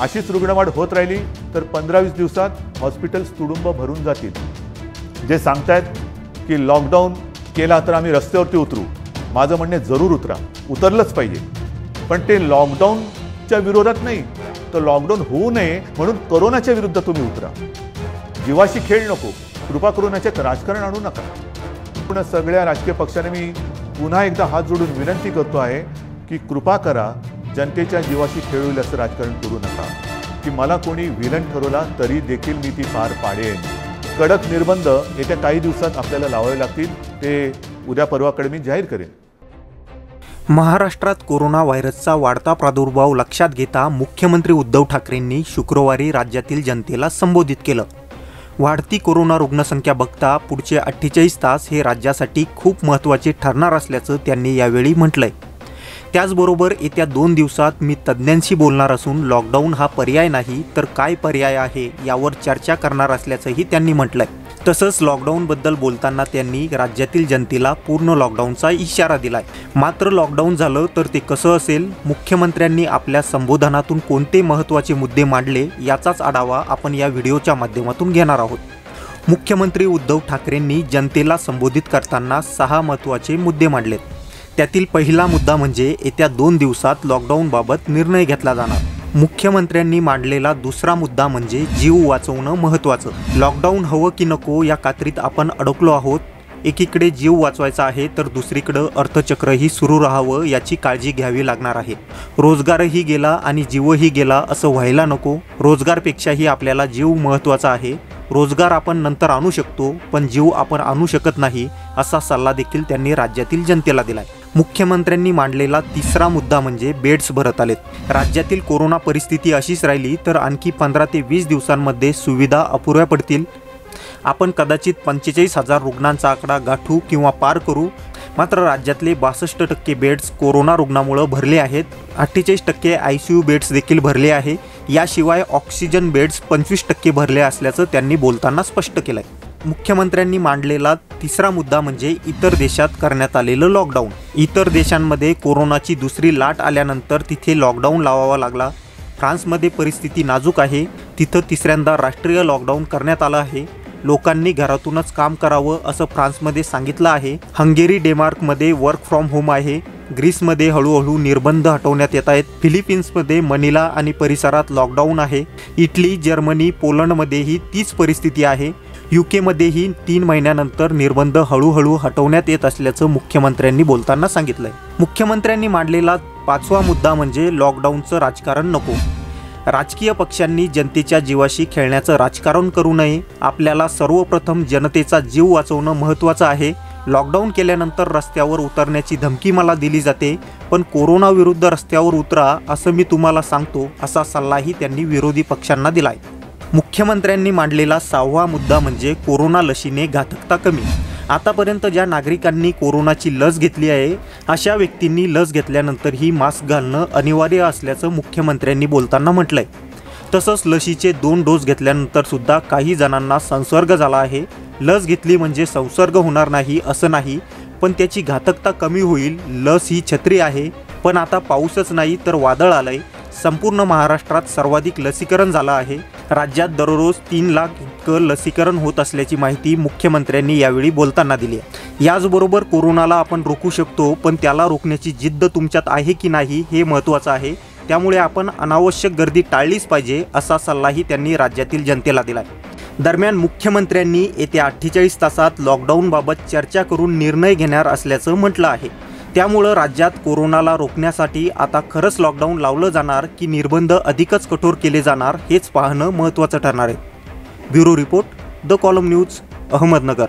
अशीच रुग्णवाढ होत राहिली तर पंधरा वीस दिवसात हॉस्पिटल्स तुडुंब भरून जातील. जे सांगतायत की लॉकडाऊन केला तर आम्ही रस्त्यावरती उतरू. माझं म्हणणे जरूर उतरा. उतरलंच पाहिजे. पण ते लॉकडाऊनच्या विरोधात नाही. तर लॉकडाऊन होऊ नये म्हणून करोनाच्या विरुद्ध तुम्ही उतरा. जीवाशी खेळ नको. कृपा करून याच्यात राजकारण आणू नका. पूर्ण सगळ्या राजकीय पक्षाने मी पुन्हा एकदा हात जोडून विनंती करतो आहे की कृपा करा जनतेच्या जीवाशी खेळ असं राजकारण करू नका. की मला कोणी विलन ठरवला तरी देखील मी ती पार पाडेन. कडक निर्बंध येत्या काही दिवसात आपल्याला लावावे लागतील ते उद्या परवाकडे मी जाहीर करेन. महाराष्ट्रात कोरोना व्हायरसचा वाढता प्रादुर्भाव लक्षात घेता मुख्यमंत्री उद्धव ठाकरेंनी शुक्रवारी राज्यातील जनतेला संबोधित केलं. वाढती कोरोना रुग्णसंख्या बघता पुढचे अठ्ठेचाळीस तास हे राज्यासाठी खूप महत्त्वाचे ठरणार असल्याचं त्यांनी यावेळी म्हटलंय. त्याचबरोबर येत्या दोन दिवसात मी तज्ज्ञांशी बोलणार असून लॉकडाऊन हा पर्याय नाही तर काय पर्याय आहे यावर चर्चा करणार असल्याचंही त्यांनी म्हटलंय. तसंच लॉकडाऊनबद्दल बोलताना त्यांनी राज्यातील जनतेला पूर्ण लॉकडाऊनचा इशारा दिलाय. मात्र लॉकडाऊन झालं तर ते कसं असेल? मुख्यमंत्र्यांनी आपल्या संबोधनातून कोणते महत्त्वाचे मुद्दे मांडले? याचाच आढावा आपण या व्हिडिओच्या माध्यमातून घेणार आहोत. मुख्यमंत्री उद्धव ठाकरेंनी जनतेला संबोधित करताना सहा महत्त्वाचे मुद्दे मांडलेत. त्यातील पहिला मुद्दा म्हणजे येत्या दोन दिवसात लॉकडाऊनबाबत निर्णय घेतला जाणार. मुख्यमंत्र्यांनी मांडलेला दुसरा मुद्दा म्हणजे जीव वाचवणं महत्त्वाचं. लॉकडाऊन हवं की नको या कात्रीत आपण अडकलो आहोत. एकीकडे जीव वाचवायचा आहे तर दुसरीकडं अर्थचक्रही सुरू राहावं याची काळजी घ्यावी लागणार आहे. रोजगारही गेला आणि जीवही गेला असं व्हायला नको. रोजगारपेक्षाही आपल्याला जीव महत्त्वाचा आहे. रोजगार आपण नंतर आणू शकतो पण जीव आपण आणू शकत नाही असा सल्ला देखील त्यांनी राज्यातील जनतेला दिलाय. मुख्यमंत्र्यांनी मांडलेला तिसरा मुद्दा म्हणजे बेड्स भरत आलेत. राज्यातील कोरोना परिस्थिती अशीच राहिली तर आणखी पंधरा ते वीस दिवसांमध्ये सुविधा अपुऱ्या पडतील? आपण कदाचित पंचेचाळीस हजार रुग्णांचा आकडा गाठू किंवा पार करू मात्र राज्यातले बासष्ट टक्के बेड्स कोरोना रुग्णामुळं भरले आहेत. अठ्ठेचाळीस टक्के आय सी यू बेड्स देखील भरले आहे. याशिवाय ऑक्सिजन बेड्स पंचवीस टक्के भरले असल्याचं त्यांनी बोलताना स्पष्ट केलं आहे मुख्यमंत्र्यांनी मांडलेला तिसरा मुद्दा म्हणजे इतर देशात करण्यात आलेलं लॉकडाऊन इतर देशांमध्ये कोरोनाची दुसरी लाट आल्यानंतर तिथे लॉकडाऊन लावावा लागला. फ्रान्समध्ये परिस्थिती नाजूक आहे. तिथं तिसऱ्यांदा राष्ट्रीय लॉकडाऊन करण्यात आलं आहे. लोकांनी घरातूनच काम करावं असं फ्रान्समध्ये सांगितलं आहे. हंगेरी डेन्मार्कमध्ये वर्क फ्रॉम होम आहे. ग्रीसमध्ये हळूहळू निर्बंध हटवण्यात येत आहेत. फिलिपिन्समध्ये मनिला आणि परिसरात लॉकडाऊन आहे. इटली जर्मनी पोलंडमध्येही तीच परिस्थिती आहे. यू केमध्येही तीन महिन्यानंतर निर्बंध हळूहळू हटवण्यात येत असल्याचं मुख्यमंत्र्यांनी बोलताना सांगितलंय. मुख्यमंत्र्यांनी मांडलेला पाचवा मुद्दा म्हणजे लॉकडाऊनचं राजकारण नको. राजकीय पक्षांनी जनतेच्या जीवाशी खेळण्याचं राजकारण करू नये. आपल्याला सर्वप्रथम जनतेचा जीव वाचवणं महत्त्वाचं आहे. लॉकडाऊन केल्यानंतर रस्त्यावर उतरण्याची धमकी मला दिली जाते पण कोरोनाविरुद्ध रस्त्यावर उतरा असं मी तुम्हाला सांगतो असा सल्लाही त्यांनी विरोधी पक्षांना दिलाय. मुख्यमंत्र्यांनी मांडलेला सहावा मुद्दा म्हणजे कोरोना लशीने घातकता कमी. आतापर्यंत ज्या नागरिकांनी कोरोनाची लस घेतली आहे अशा व्यक्तींनी लस घेतल्यानंतरही मास्क घालणं अनिवार्य असल्याचं मुख्यमंत्र्यांनी बोलताना म्हटलंय. तसंच लशीचे दोन डोस घेतल्यानंतर सुद्धा काही जणांना संसर्ग झाला आहे. लस घेतली म्हणजे संसर्ग होणार नाही असं नाही पण त्याची घातकता कमी होईल लस ही छत्री आहे. पण आता पाऊसच नाही तर वादळ आलंय. संपूर्ण महाराष्ट्रात सर्वाधिक लसीकरण झालं आहे. राज्यात दररोज तीन लाख इतकं लसीकरण होत असल्याची माहिती मुख्यमंत्र्यांनी यावेळी बोलताना दिली. आहे याचबरोबर कोरोनाला आपण रोखू शकतो पण त्याला रोखण्याची जिद्द तुमच्यात आहे की नाही हे महत्त्वाचं आहे. त्यामुळे आपण अनावश्यक गर्दी टाळलीच पाहिजे असा सल्लाही त्यांनी राज्यातील जनतेला दिलाय. दरम्यान मुख्यमंत्र्यांनी येत्या अठ्ठेचाळीस तासात लॉकडाऊनबाबत चर्चा करून निर्णय घेणार असल्याचं म्हटलं आहे. त्यामुळं राज्यात कोरोनाला रोखण्यासाठी आता खरंच लॉकडाऊन लावलं जाणार की निर्बंध अधिकच कठोर केले जाणार हेच पाहणं महत्त्वाचं ठरणार आहे. Bureau report the column news Ahmednagar.